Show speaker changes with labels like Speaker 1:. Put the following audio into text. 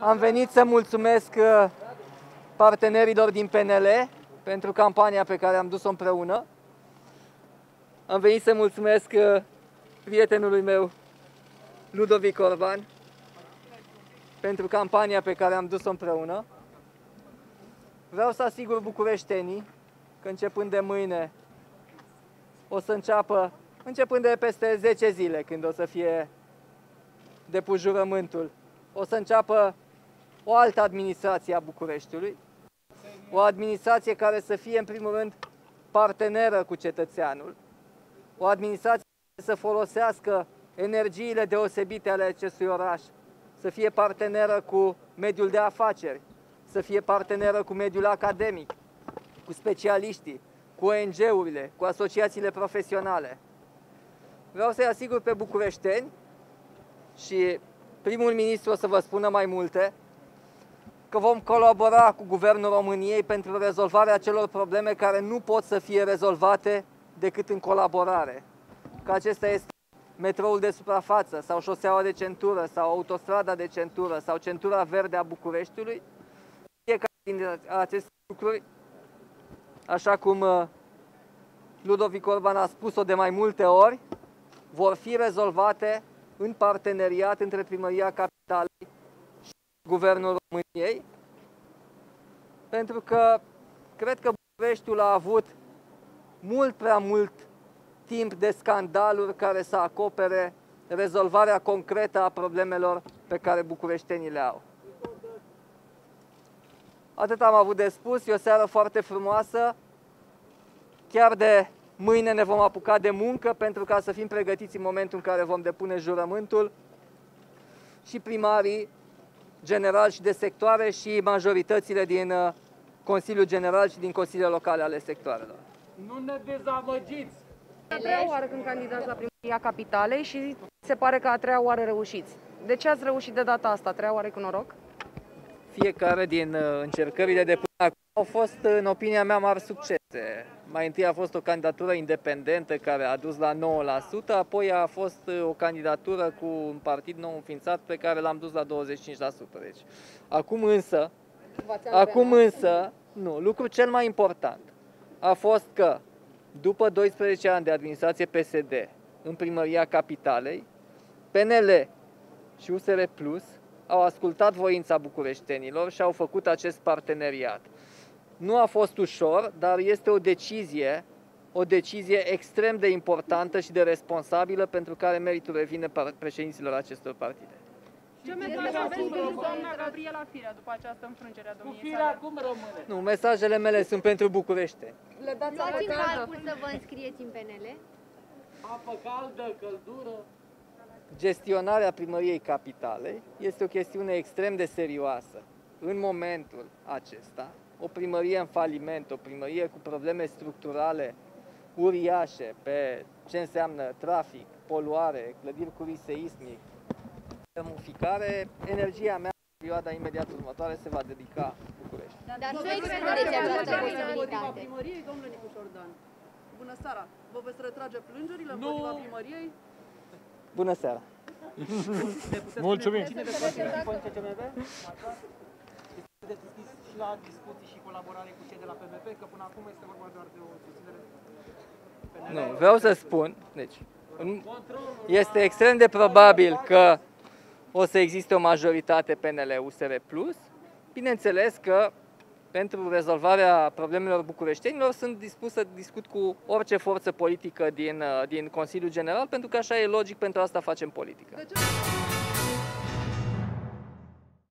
Speaker 1: Am venit să mulțumesc uh, partenerilor din PNL pentru campania pe care am dus-o împreună. Am venit să mulțumesc uh, prietenului meu, Ludovic Orban, pentru campania pe care am dus-o împreună. Vreau să asigur bucureștenii că începând de mâine o să înceapă, începând de peste 10 zile, când o să fie depus jurământul, o să înceapă o altă administrație a Bucureștiului, o administrație care să fie, în primul rând, parteneră cu cetățeanul, o administrație care să folosească energiile deosebite ale acestui oraș, să fie parteneră cu mediul de afaceri, să fie parteneră cu mediul academic, cu specialiștii, cu ONG-urile, cu asociațiile profesionale. Vreau să-i asigur pe bucureșteni și primul ministru o să vă spună mai multe, că vom colabora cu Guvernul României pentru rezolvarea celor probleme care nu pot să fie rezolvate decât în colaborare. Că acesta este metroul de suprafață sau șoseaua de centură sau autostrada de centură sau centura verde a Bucureștiului. Fiecare din aceste lucruri, așa cum uh, Ludovic Orban a spus-o de mai multe ori, vor fi rezolvate în parteneriat între Primăria Capitalei și Guvernul României, pentru că cred că Bucureștiul a avut mult prea mult timp de scandaluri care să acopere rezolvarea concretă a problemelor pe care bucureștenii le au. Atât am avut de spus, e o seară foarte frumoasă, chiar de Mâine ne vom apuca de muncă pentru ca să fim pregătiți în momentul în care vom depune jurământul și primarii general și de sectoare și majoritățile din uh, Consiliul General și din Consiliile Locale ale sectoarelor.
Speaker 2: Nu ne dezamăgiți!
Speaker 3: A treia oară când candidați la primăria capitalei și se pare că a treia oară reușiți. De ce ați reușit de data asta? A treia oară cu noroc?
Speaker 1: Fiecare din uh, încercările de până acum au fost, în opinia mea, mari succese. Mai întâi a fost o candidatură independentă care a dus la 9%, apoi a fost uh, o candidatură cu un partid nou înființat pe care l-am dus la 25%. Deci, acum însă, acum însă, nu, lucru cel mai important a fost că după 12 ani de administrație PSD în primăria capitalei, PNL și USR Plus au ascultat voința bucureștenilor și au făcut acest parteneriat. Nu a fost ușor, dar este o decizie, o decizie extrem de importantă și de responsabilă pentru care meritul revine președinților acestor partide.
Speaker 4: Ce mesaj aveți pentru doamna Gabriela Firea după această înfrângere a domniei
Speaker 2: Cu firea cum rămâne?
Speaker 1: Nu, mesajele mele sunt pentru București.
Speaker 3: Le dați
Speaker 5: Luați în calcul să vă înscrieți în PNL?
Speaker 2: Apă caldă, căldură.
Speaker 1: Gestionarea primăriei capitalei este o chestiune extrem de serioasă. În momentul acesta, o primărie în faliment, o primărie cu probleme structurale uriașe pe ce înseamnă trafic, poluare, clădiri cu risc seismic, termoficare, energia mea în perioada imediat următoare se va dedica București.
Speaker 5: Dar nu excludeți această
Speaker 6: Împotriva
Speaker 5: posibilitate.
Speaker 6: primăriei, domnule Nicu Șordan. Bună seara! Vă veți retrage plângerile
Speaker 2: Nu.
Speaker 6: împotriva primăriei?
Speaker 1: Bună seara!
Speaker 7: Mulțumim!
Speaker 8: Cine veți susține după CCMV? Sunteți deschis și la discuții și colaborare cu cei de la PMP, că până acum este vorba doar de o susținere PNL.
Speaker 1: Nu, vreau să spun, deci, în- este extrem de probabil că o să existe o majoritate PNL-USR+. Bineînțeles că pentru rezolvarea problemelor bucureștenilor sunt dispus să discut cu orice forță politică din, uh, din Consiliul General, pentru că așa e logic, pentru asta facem politică.
Speaker 6: De ce?